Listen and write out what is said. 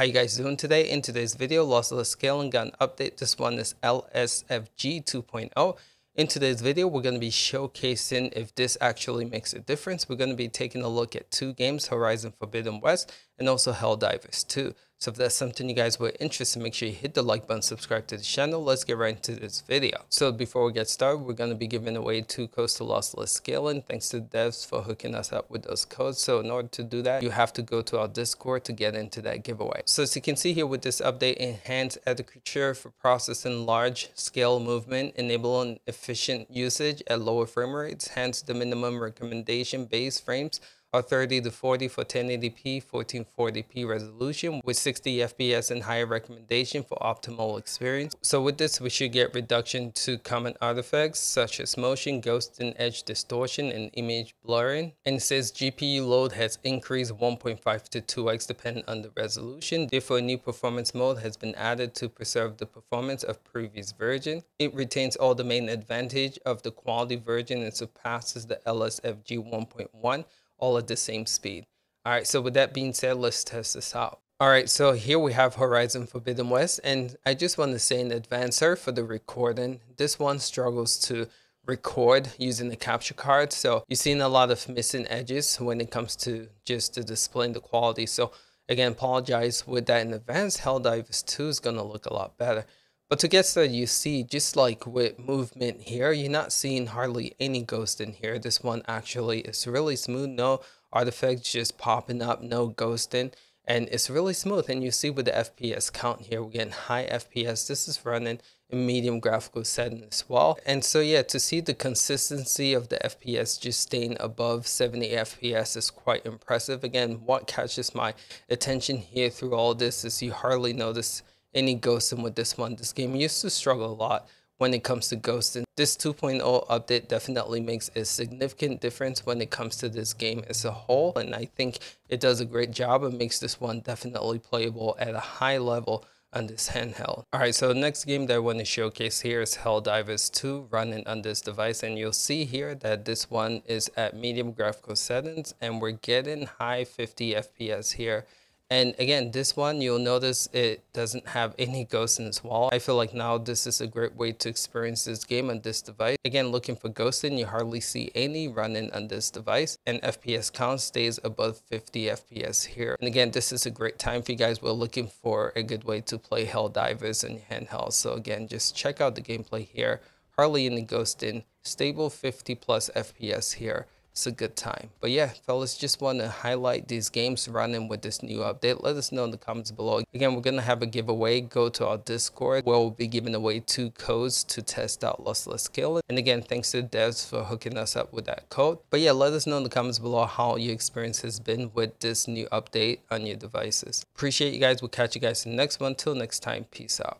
How you guys doing today? In today's video, lossless scaling an update. This one is LSFG 2.0. In today's video, we're going to be showcasing if this actually makes a difference. We're going to be taking a look at two games, Horizon Forbidden West and also Helldivers 2. So if that's something you guys were interested in, make sure you hit the like button, subscribe to the channel. Let's get right into this video. So before we get started, we're going to be giving away two codes to lossless scaling. Thanks to the devs for hooking us up with those codes. So in order to do that, you have to go to our Discord to get into that giveaway. So as you can see here with this update, enhance adequacy for processing large scale movement, enabling efficient usage at lower frame rates, hence the minimum recommendation base frames are 30 to 40 for 1080p 1440p resolution with 60 fps and higher recommendation for optimal experience. So with this we should get reduction to common artifacts such as motion ghost and edge distortion and image blurring. And it says gpu load has increased 1.5 to 2x depending on the resolution. Therefore a new performance mode has been added to preserve the performance of previous version. It retains all the main advantage of the quality version and surpasses the lsfg 1.1 all at the same speed. All right, so with that being said, let's test this out. All right, so here we have Horizon Forbidden West, and I just want to say in advance, for the recording. This one struggles to record using the capture card, so you're seeing a lot of missing edges when it comes to just to displaying the quality. So again, apologize with that in advance. Hell Helldivers 2 is going to look a lot better. But to get started, you see, just like with movement here, you're not seeing hardly any ghost in here. This one actually is really smooth. No artifacts just popping up, no ghosting. And it's really smooth. And you see with the FPS count here, we're getting high FPS. This is running in medium graphical setting as well. And so yeah, to see the consistency of the FPS just staying above 70 FPS is quite impressive. Again, what catches my attention here through all this is you hardly notice any ghosting with this one. This game used to struggle a lot when it comes to ghosting. This 2.0 update definitely makes a significant difference when it comes to this game as a whole. And I think it does a great job and makes this one definitely playable at a high level on this handheld. Alright, so the next game that I want to showcase here is Helldivers 2 running on this device and you'll see here that this one is at medium graphical settings and we're getting high 50 FPS here and again, this one, you'll notice it doesn't have any ghosts in its wall. I feel like now this is a great way to experience this game on this device. Again, looking for ghosting, you hardly see any running on this device. And FPS count stays above 50 FPS here. And again, this is a great time for you guys. We're looking for a good way to play Helldivers in handheld. So again, just check out the gameplay here. Hardly any ghosts in, stable 50 plus FPS here it's a good time. But yeah, fellas, just want to highlight these games running with this new update. Let us know in the comments below. Again, we're going to have a giveaway. Go to our Discord where we'll be giving away two codes to test out lossless scaling. And again, thanks to the devs for hooking us up with that code. But yeah, let us know in the comments below how your experience has been with this new update on your devices. Appreciate you guys. We'll catch you guys in the next one. Till next time, peace out.